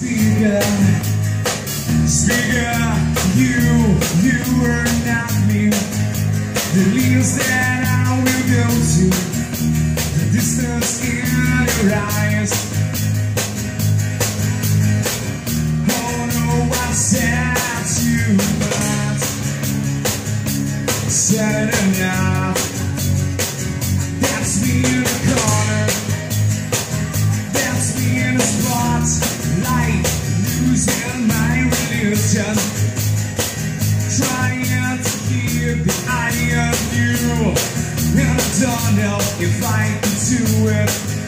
Figure, figure, you, you were not me. The leaves that I will go to, the distance in your eyes. Oh no, I said you. myself if I can do it